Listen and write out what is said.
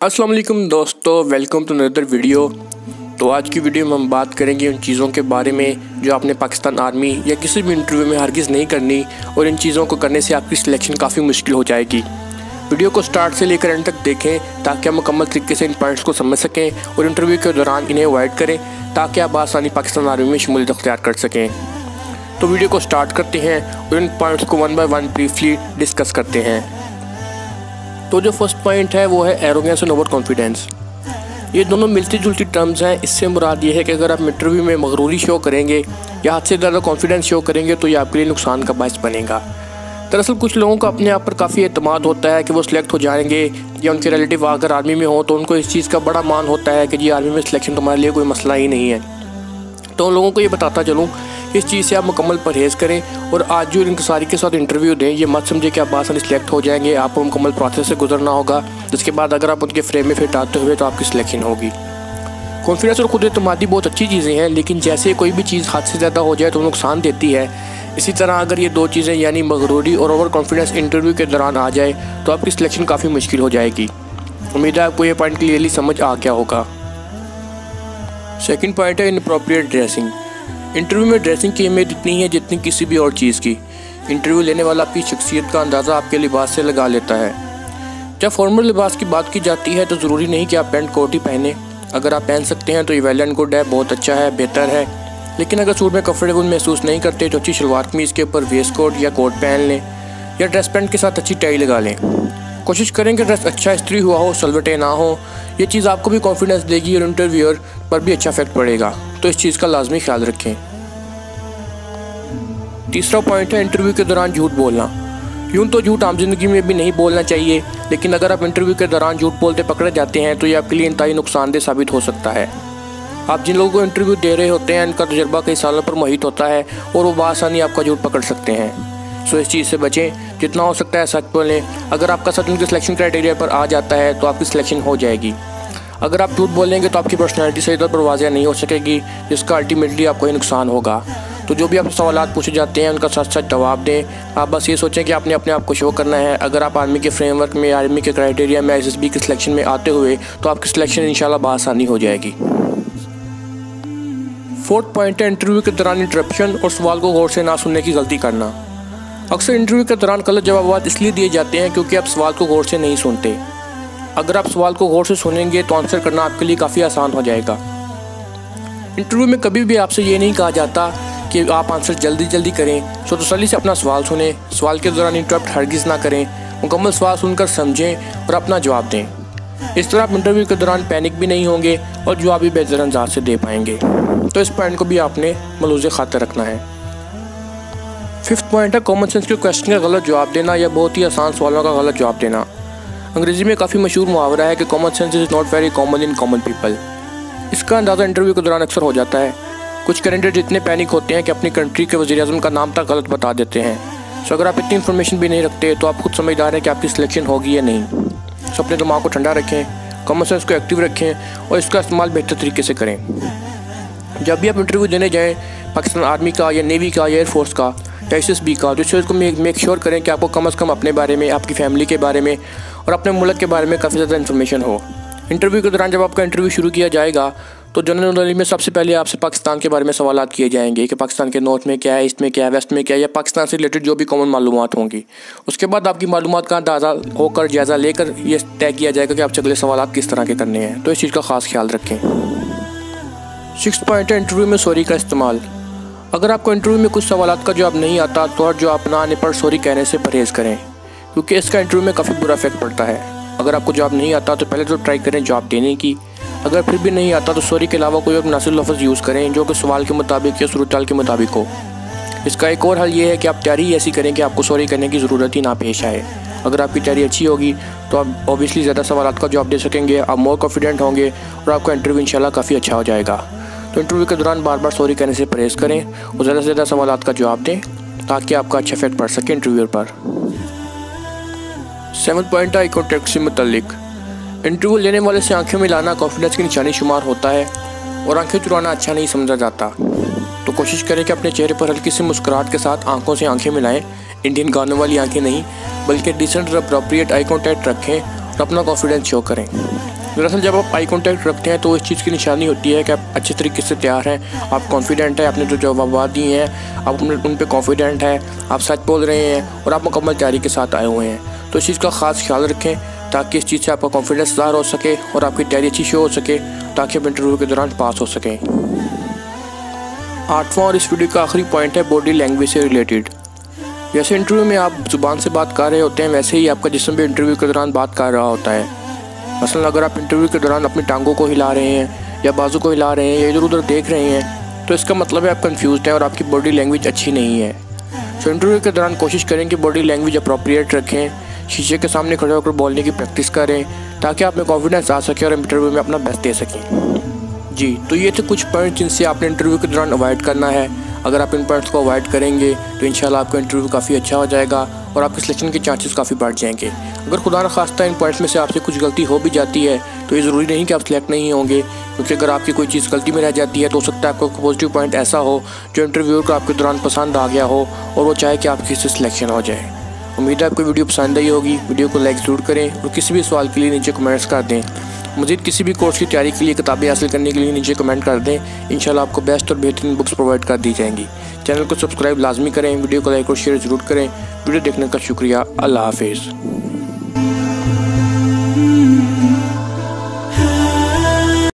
अस्सलाम वालेकुम दोस्तों वेलकम टू नदर वीडियो तो आज की वीडियो में हम बात करेंगे उन चीज़ों के बारे में जो आपने पाकिस्तान आर्मी या किसी भी इंटरव्यू में हरगिज़ नहीं करनी और इन चीज़ों को करने से आपकी सिलेक्शन काफ़ी मुश्किल हो जाएगी। वीडियो को स्टार्ट से लेकर एंड तक देखें ताकि आप मुकम्मल तरीके से इन पॉइंट्स को समझ सकें और इंटरव्यू के दौरान इन्हें अवॉइड करें ताकि आप आसानी पाकिस्तान आर्मी में शमूलियत अख्तियार कर सकें। तो वीडियो को स्टार्ट करते हैं और इन पॉइंट्स को one by one briefly discuss करते हैं। तो जो फ़र्स्ट पॉइंट है, वो है एरोगेंस एंड ओवर कॉन्फिडेंस ये दोनों मिलती जुलती टर्म्स हैं। इससे मुराद ये है कि अगर आप इंटरव्यू में मगरूरी शो करेंगे या हद से ज़्यादा कॉन्फिडेंस शो करेंगे तो ये आपके लिए नुकसान का बायस बनेगा। दरअसल कुछ लोगों को अपने आप पर काफ़ी अतमाद होता है कि वो सिलेक्ट हो जाएँगे या उनके रिलेटिव अगर आर्मी में हो तो उनको इस चीज़ का बड़ा मान होता है कि जी आर्मी में सिलेक्शन तुम्हारे लिए कोई मसला ही नहीं है। तो उन लोगों को ये बताता चलूँ इस चीज़ से आप मुकम्मल परहेज़ करें और आज जो इंतसारी के साथ इंटरव्यू दें, ये मत समझे कि आप आसानी सिलेक्ट हो जाएँगे आपको मुकम्मल प्रोसेस से गुजरना होगा। जिसके बाद अगर आप उनके फ्रेम में फिट आते हुए तो आपकी सिलेक्शन होगी। कॉन्फिडेंस और खुद अतमादी बहुत अच्छी चीज़ें हैं, लेकिन जैसे कोई भी चीज़ हद से ज़्यादा हो जाए तो नुकसान देती है। इसी तरह अगर ये दो चीज़ें, यानी मगरूरी और ओवर कॉन्फिडेंस इंटरव्यू के दौरान आ जाए तो आपकी सिलेक्शन काफ़ी मुश्किल हो जाएगी। उम्मीद है आपको ये पॉइंट क्लियरली समझ आ गया होगा। सेकेंड पॉइंट है इनअप्रोप्रिएट ड्रेसिंग इंटरव्यू में ड्रेसिंग की अहमियत इतनी है जितनी किसी भी और चीज़ की। इंटरव्यू लेने वाला आपकी शख्सियत का अंदाज़ा आपके लिबास से लगा लेता है। जब फॉर्मल लिबास की बात की जाती है तो ज़रूरी नहीं कि आप पेंट कोट ही पहने। अगर आप पहन सकते हैं तो ये वेल एंड गुड है, बहुत अच्छा है, बेहतर है। लेकिन अगर सूट में कंफर्टेबल महसूस नहीं करते तो अच्छी शलवार कमीज़ के ऊपर वेस्ट कोट या कोट पहन लें, या ड्रेस पैंट के साथ अच्छी टाई लगा लें। कोशिश करें कि ड्रेस अच्छा इस्त्री हुआ हो, सलवटे ना हो। ये चीज़ आपको भी कॉन्फिडेंस देगी और इंटरव्यूअर पर भी अच्छा इफ़ेक्ट पड़ेगा। तो इस चीज़ का लाजमी ख्याल रखें। तीसरा पॉइंट है इंटरव्यू के दौरान झूठ बोलना। यूँ तो झूठ आम ज़िंदगी में भी नहीं बोलना चाहिए, लेकिन अगर आप इंटरव्यू के दौरान झूठ बोलते पकड़े जाते हैं तो ये आपके लिए इंतहाई नुकसानदेह साबित हो सकता है। आप जिन लोगों को इंटरव्यू दे रहे होते हैं इनका तजर्बा कई सालों पर मोहित होता है, और वो बसानी आपका झूठ पकड़ सकते हैं। सो इस चीज़ से बचें, जितना हो सकता है सच बोलें। अगर आपका सच उनके सिलेक्शन क्राइटेरिया पर आ जाता है तो आपकी सिलेक्शन हो जाएगी। अगर आप झूठ बोलेंगे तो आपकी पर्सनैलिटी सही तौर पर वाजिया नहीं हो सकेगी, जिसका अल्टीमेटली आपको ही नुकसान होगा। तो जो भी आप सवाल पूछे जाते हैं, उनका सच सच जवाब दें। आप बस ये सोचें कि आपने अपने आप को शो करना है। अगर आप आर्मी के फ्रेमवर्क में, आर्मी के क्राइटेरिया में एसएसबी के सिलेक्शन में आते हुए तो आपकी सिलेक्शन इंशाल्लाह बसानी हो जाएगी। फोर्थ पॉइंट है इंटरव्यू के दौरान इंटरप्शन और सवाल को गौर से ना सुनने की गलती करना। अक्सर इंटरव्यू के दौरान गलत जवाब इसलिए दिए जाते हैं क्योंकि आप सवाल को गौर से नहीं सुनते। अगर आप सवाल को गौर से सुनेंगे तो आंसर करना आपके लिए काफ़ी आसान हो जाएगा। इंटरव्यू में कभी भी आपसे ये नहीं कहा जाता कि आप आंसर जल्दी जल्दी करें, सो तसली से अपना सवाल सुने, सवाल के दौरान इंटरप्ट हरगिज़ ना करें, मुकम्मल सवाल सुनकर समझें और अपना जवाब दें। इस तरह आप इंटरव्यू के दौरान पैनिक भी नहीं होंगे और जवाब भी बेहतर अंदाज से दे पाएँगे। तो इस पॉइंट को भी आपने मलूज खातर रखना है। फिफ्थ पॉइंट है कॉमन सेंस के क्वेश्चन का गलत जवाब देना या बहुत ही आसान सवालों का गलत जवाब देना। अंग्रेज़ी में काफ़ी मशहूर मुहावरा है कि common sense is not very common in common people इसका अंदाज़ा इंटरव्यू के दौरान अक्सर हो जाता है। कुछ कैंडिडेट इतने पैनिक होते हैं कि अपनी कंट्री के वजी अजम का नाम तक गलत बता देते हैं। सो अगर आप इतनी इन्फॉर्मेशन भी नहीं रखते तो आप खुद समझदार हैं कि आपकी सिलेक्शन होगी या नहीं। सो अपने दिमाग को ठंडा रखें कॉमन सेंस को एक्टिव रखें और इसका इस्तेमाल बेहतर तरीके से करें। जब भी आप इंटरव्यू देने जाएँ, पाकिस्तान आर्मी का या नेवी का, या एयरफोर्स का एस का इस चीज़ को मेक श्योर करें कि आपको कम अज़ कम अपने बारे में, आपकी फैमिली के बारे में और अपने मुल्क के बारे में काफ़ी ज़्यादा इन्फॉर्मेशन हो। इंटरव्यू के दौरान जब आपका इंटरव्यू शुरू किया जाएगा तो जनरल नॉलेज में सबसे पहले आपसे पाकिस्तान के बारे में सवाल किए जाएँगे कि पाकिस्तान के नॉर्थ में क्या है ईस्ट में क्या है वेस्ट में क्या है या पाकिस्तान से रिलेटेड जो भी कॉमन मालूम होंगी। उसके बाद आपकी मालूम का अंदाज़ा होकर, जायज़ा लेकर ये तय किया जाएगा कि आप अगले सवाल किस तरह के करने हैं। तो इस चीज़ का ख़ास ख्याल रखें। सिक्स पॉइंट इंटरव्यू में सॉरी का इस्तेमाल। अगर आपको इंटरव्यू में कुछ सवाल का जवाब नहीं आता तो जो ना आने पर सॉरी कहने से परहेज़ करें, क्योंकि इसका इंटरव्यू में काफ़ी बुरा इफ़ेक्ट पड़ता है। अगर आपको जवाब नहीं आता तो पहले तो ट्राई करें जवाब देने की। अगर फिर भी नहीं आता तो सॉरी के अलावा कोई और मुनासिब लफ्ज़ यूज़ करें, जो कि सवाल के मुताबिक या सूरत के मुताबिक हो। इसका एक और हल ये है कि आप तैयारी ऐसी करें कि आपको सॉरी करने की ज़रूरत ही ना पेश आए। अगर आपकी तैयारी अच्छी होगी तो आप ऑब्वियसली ज़्यादा सवाल का जवाब दे सकेंगे, आप मोर कॉन्फिडेंट होंगे, और आपका इंटरव्यू इंशाल्लाह काफ़ी अच्छा हो जाएगा। इंटरव्यू के दौरान बार बार सॉरी करने से परहेज़ करें और ज़्यादा से ज़्यादा सवाल का जवाब दें, ताकि आपका अच्छा इफ़ेक्ट पड़ सके इंटरव्यू पर। सेवन पॉइंट आई कॉन्टेक्ट से मुतलिक इंटरव्यू लेने वाले से आँखें मिलाना कॉन्फिडेंस की निशानी शुमार होता है और आँखें चुराना अच्छा नहीं समझा जाता। तो कोशिश करें कि अपने चेहरे पर हल्की सी मुस्कुराहट के साथ आँखों से आँखें मिलाएँ। इंडियन गानों वाली आँखें नहीं, बल्कि डिसेंट और अप्रोप्रिएट आई कॉन्टैक्ट रखें और अपना कॉन्फिडेंस शो करें। दरअसल जब आप आई कॉन्टैक्ट रखते हैं तो इस चीज़ की निशानी होती है कि आप अच्छे तरीके से तैयार हैं, आप कॉन्फिडेंट हैं, आपने जो जवाब दिए हैं, आप उन पर कॉन्फिडेंट हैं, आप सच बोल रहे हैं और आप मुकम्मल तैयारी के साथ आए हुए हैं। तो इस चीज़ का ख़ास ख्याल रखें, ताकि इस चीज़ से आपका कॉन्फिडेंस ज़ाहिर हो सके और आपकी तैयारी अच्छी शो हो सके, ताकि आप इंटरव्यू के दौरान पास हो सकें। आठवां और इस वीडियो का आखिरी पॉइंट है बॉडी लैंग्वेज से रिलेटेड जैसे इंटरव्यू में आप ज़ुबान से बात कर रहे होते हैं, वैसे ही आपका जिसम भी इंटरव्यू के दौरान बात कर रहा होता है। मसलन अगर आप इंटरव्यू के दौरान अपनी टांगों को हिला रहे हैं या बाजू को हिला रहे हैं या इधर उधर देख रहे हैं तो इसका मतलब है आप कन्फ्यूज़ हैं और आपकी बॉडी लैंग्वेज अच्छी नहीं है। तो इंटरव्यू के दौरान कोशिश करें कि बॉडी लैंग्वेज अप्रोप्रिएट रखें, शीशे के सामने खड़े होकर बोलने की प्रैक्टिस करें, ताकि आप में कॉन्फिडेंस आ सके और इंटरव्यू में अपना बेस्ट दे सकें। जी तो ये थे कुछ पॉइंट जिनसे आपने इंटरव्यू के दौरान अवॉइड करना है। अगर आप इन पॉइंट्स को अवॉइड करेंगे तो इन आपका इंटरव्यू काफ़ी अच्छा हो जाएगा और आपके सिलेक्शन के चांसेस काफ़ी बढ़ जाएँगे। अगर खुदा खास्ता इन पॉइंट्स में से आपसे कुछ गलती हो भी जाती है तो ये ज़रूरी नहीं कि आप सिलेक्ट नहीं होंगे, क्योंकि अगर आपकी कोई चीज़ गलती में रह जाती है तो हो सकता है आपको पॉजिटिव पॉइंट ऐसा हो जो इंटरव्यू को आपके दौरान पसंद आ गया हो और वो चाहे कि आपकी इससे सिलेक्शन हो जाए। उम्मीद है आपको वीडियो पसंद आई होगी। वीडियो को लाइक ज़रूर करें और किसी भी सवाल के लिए नीचे कमेंट्स कर दें। मजीद किसी भी कोर्स की तैयारी के लिए किताबें हासिल करने के लिए नीचे कमेंट कर दें। इन आपको बेस्ट और बेहतरीन बुक्स प्रोवाइड कर दी जाएँगी। चैनल को सब्सक्राइब लाजमी करें, वीडियो को लाइक और शेयर ज़रूर करें। वीडियो देखने का शुक्रिया। अल्लाह हाफिज़।